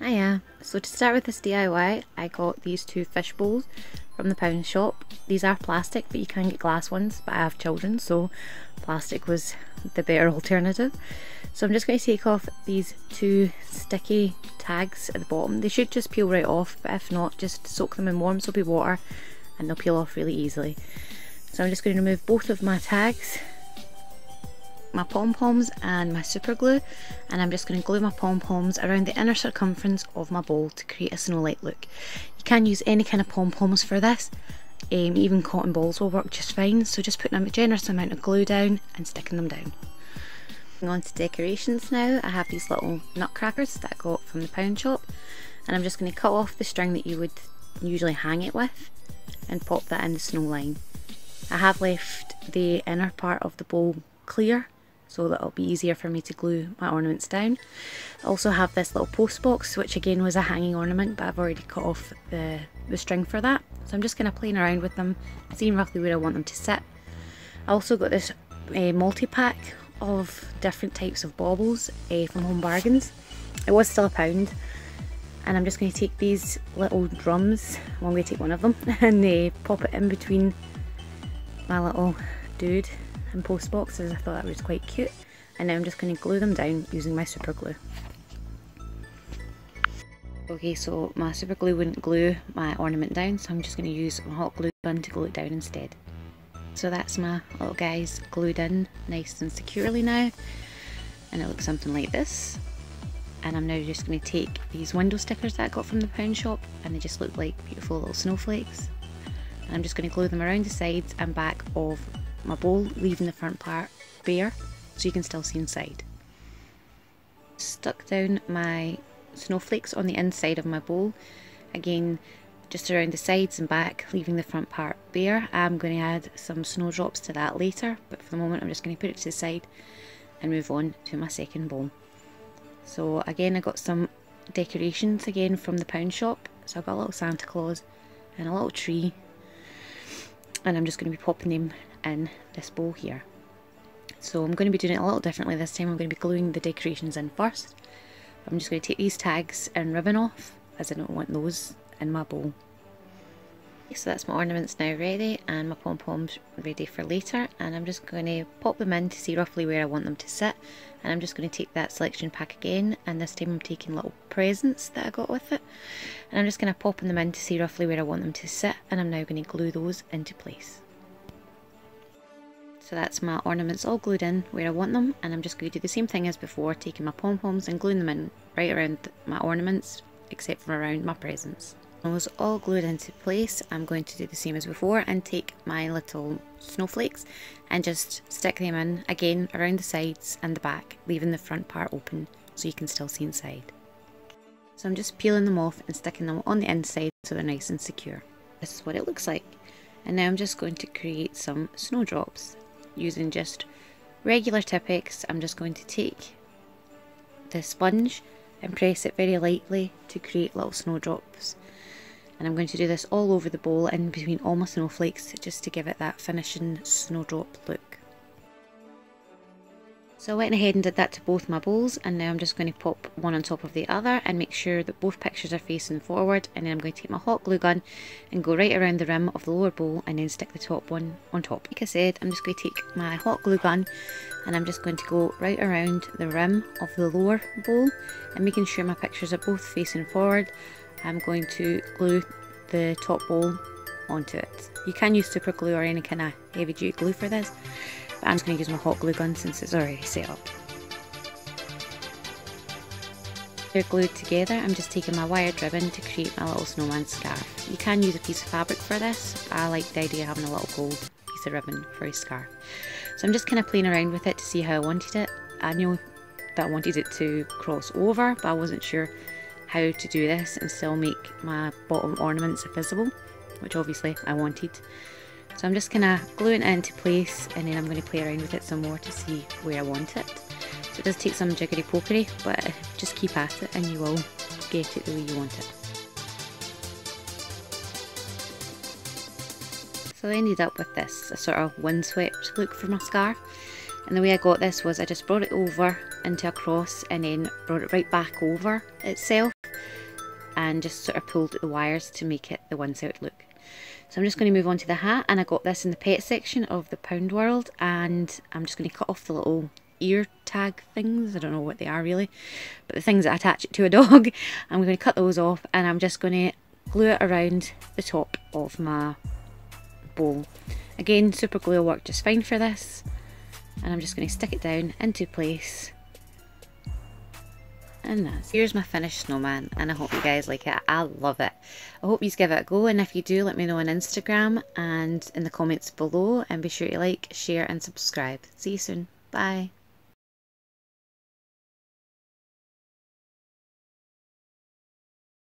Oh, Hiya. So to start with this DIY, I got these two fish bowls from the pound shop. These are plastic, but you can get glass ones, but I have children, so plastic was the better alternative. So I'm just going to take off these two sticky tags at the bottom. They should just peel right off, but if not, just soak them in warm soapy water and they'll peel off really easily. So I'm just going to remove both of my tags my pom-poms and my super glue and I'm just going to glue my pom-poms around the inner circumference of my bowl to create a snow light look. You can use any kind of pom-poms for this, um, even cotton balls will work just fine so just putting a generous amount of glue down and sticking them down. On to decorations now, I have these little nutcrackers that I got from the pound shop and I'm just going to cut off the string that you would usually hang it with and pop that in the snow line. I have left the inner part of the bowl clear so that it'll be easier for me to glue my ornaments down. I also have this little post box which again was a hanging ornament but I've already cut off the, the string for that so I'm just kind of playing around with them, seeing roughly where I want them to sit. I also got this uh, multi-pack of different types of baubles uh, from Home Bargains. It was still a pound and I'm just going to take these little drums, well, I'm going to take one of them and uh, pop it in between my little dude and post boxes. I thought that was quite cute. And now I'm just going to glue them down using my super glue. Okay, so my super glue wouldn't glue my ornament down, so I'm just going to use my hot glue gun to glue it down instead. So that's my little guys glued in nice and securely now. And it looks something like this. And I'm now just going to take these window stickers that I got from the pound shop and they just look like beautiful little snowflakes. And I'm just going to glue them around the sides and back of my bowl, leaving the front part bare so you can still see inside. Stuck down my snowflakes on the inside of my bowl, again just around the sides and back, leaving the front part bare. I'm going to add some snowdrops to that later, but for the moment I'm just going to put it to the side and move on to my second bowl. So again I got some decorations again from the pound shop. So I've got a little Santa Claus and a little tree and I'm just going to be popping them in this bowl here. So I'm going to be doing it a little differently this time. I'm going to be gluing the decorations in first. I'm just going to take these tags and ribbon off as I don't want those in my bowl. So that's my ornaments now ready and my pom-poms ready for later and I'm just going to pop them in to see roughly where I want them to sit and I'm just going to take that selection pack again and this time I'm taking little presents that I got with it and I'm just going to pop them in to see roughly where I want them to sit and I'm now going to glue those into place. So that's my ornaments all glued in where I want them and I'm just going to do the same thing as before, taking my pom-poms and gluing them in right around my ornaments except for around my presents. Those all glued into place, I'm going to do the same as before and take my little snowflakes and just stick them in again around the sides and the back, leaving the front part open so you can still see inside. So I'm just peeling them off and sticking them on the inside so they're nice and secure. This is what it looks like. And now I'm just going to create some snowdrops using just regular Tipp-Ex, I'm just going to take the sponge and press it very lightly to create little snowdrops. And I'm going to do this all over the bowl in between all my snowflakes just to give it that finishing snowdrop look. So I went ahead and did that to both my bowls and now I'm just going to pop one on top of the other and make sure that both pictures are facing forward and then I'm going to take my hot glue gun and go right around the rim of the lower bowl and then stick the top one on top. Like I said, I'm just going to take my hot glue gun and I'm just going to go right around the rim of the lower bowl and making sure my pictures are both facing forward. I'm going to glue the top bowl onto it. You can use super glue or any kind of heavy duty glue for this but I'm just going to use my hot glue gun since it's already set up. They're glued together, I'm just taking my wired ribbon to create my little snowman scarf. You can use a piece of fabric for this, I like the idea of having a little gold piece of ribbon for a scarf. So I'm just kind of playing around with it to see how I wanted it. I know that I wanted it to cross over, but I wasn't sure how to do this and still make my bottom ornaments visible, which obviously I wanted. So I'm just kind of gluing it into place and then I'm going to play around with it some more to see where I want it. So it does take some jiggery pokery, but just keep at it and you will get it the way you want it. So I ended up with this a sort of windswept look for my scarf. And the way I got this was I just brought it over into a cross and then brought it right back over itself and just sort of pulled the wires to make it the one-sided look. So I'm just going to move on to the hat and I got this in the pet section of the Pound World and I'm just going to cut off the little ear tag things. I don't know what they are really, but the things that attach it to a dog. I'm going to cut those off and I'm just going to glue it around the top of my bowl. Again, super glue will work just fine for this. And I'm just going to stick it down into place and that's here's my finished snowman and I hope you guys like it. I love it. I hope you give it a go and if you do let me know on Instagram and in the comments below and be sure to like, share and subscribe. See you soon. Bye.